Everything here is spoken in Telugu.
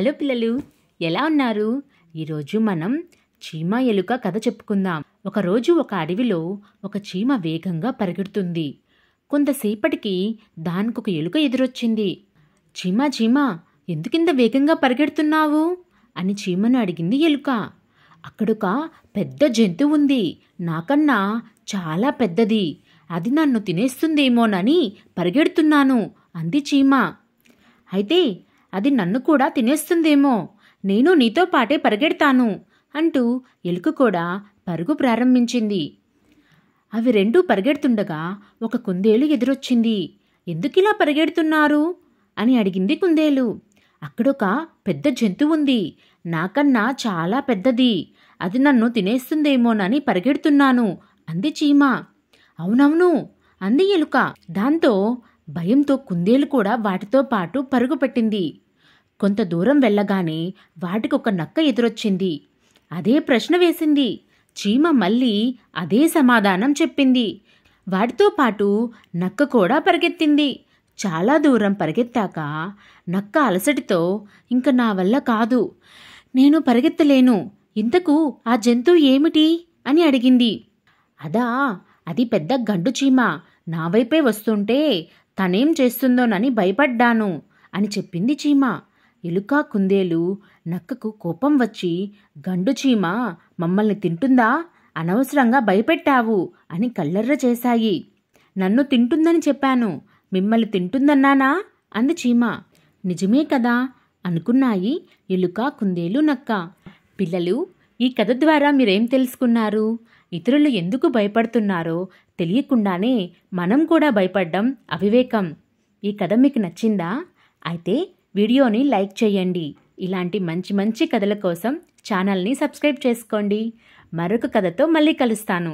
హలో పిల్లలు ఎలా ఉన్నారు? ఈరోజు మనం చీమ ఎలుక కథ చెప్పుకుందాం. ఒకరోజు ఒక అడవిలో ఒక చీమ వేగంగా పరిగెడుతుంది. కొంతసేపటికి దానికొక ఎలుక ఎదురొచ్చింది. చీమ చీమ ఎందుకింత వేగంగా పరిగెడుతున్నావు? అని చీమను అడిగింది ఎలుక. అక్కడొక పెద్ద జంతువు ఉంది. నాకన్నా చాలా పెద్దది. అది నన్ను తినేస్తుందేమోనని పరిగెడుతున్నాను అంది చీమ. అయితే అది నన్ను కూడా తినేస్తుందేమో. నేను నీతో పాటే పరిగెడతాను అంటూ ఎలుక కూడా పరుగు ప్రారంభించింది. అవి రెండూ పరిగెడుతుండగా ఒక కుందేలు ఎదురొచ్చింది. ఎందుకిలా పరిగెడుతున్నారు? అని అడిగింది కుందేలు. అక్కడొక పెద్ద జంతువు ఉంది. నాకన్నా చాలా పెద్దది. అది నన్ను తినేస్తుందేమోనని పరిగెడుతున్నాను అంది చీమ. అవునవును అంది ఎలుక. దాంతో భయంతో కుందేలు కూడా వాటితో పాటు పరుగుపెట్టింది కొంత దూరం వెళ్ళగానే వాటికొక నక్క ఎదురొచ్చింది. అదే ప్రశ్న వేసింది. చీమ మళ్ళీ అదే సమాధానం చెప్పింది. వాటితో పాటు నక్క కూడా పరిగెత్తింది. చాలా దూరం పరిగెత్తాక నక్క అలసటితో ఇంక నా వల్ల కాదు. నేను పరిగెత్తలేను. ఇంతకు ఆ జంతువు ఏమిటి? అని అడిగింది. అదా అది పెద్ద గండు చీమ. నా వైపే వస్తుంటే తనేం చేస్తుందోనని భయపడ్డాను అని చెప్పింది చీమ. ఎలుక కుందేలు నక్కకు కోపం వచ్చి గండు చీమ మమ్మల్ని తింటుందా? అనవసరంగా భయపెట్టావు అని కల్లర్ర చేశాయి. నన్ను తింటుందని చెప్పాను. మిమ్మల్ని తింటుందన్నానా? అంది చీమ. నిజమే కదా అనుకున్నాయి ఎలుక కుందేలు నక్క. పిల్లలు ఈ కథ ద్వారా మీరేం తెలుసుకున్నారు? ఇతరులు ఎందుకు భయపడుతున్నారో తెలియకుండానే మనం కూడా భయపడ్డం అవివేకం. ఈ కథ మీకు నచ్చిందా? అయితే వీడియోని లైక్ చేయండి. ఇలాంటి మంచి మంచి కథల కోసం ఛానల్ని సబ్స్క్రైబ్ చేసుకోండి. మరొక కథతో మళ్ళీ కలుస్తాను.